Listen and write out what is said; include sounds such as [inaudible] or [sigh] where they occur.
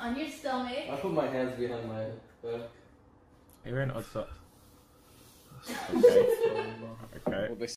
on your stomach. I put my hands behind my back. You're in odd socks. [laughs] Okay.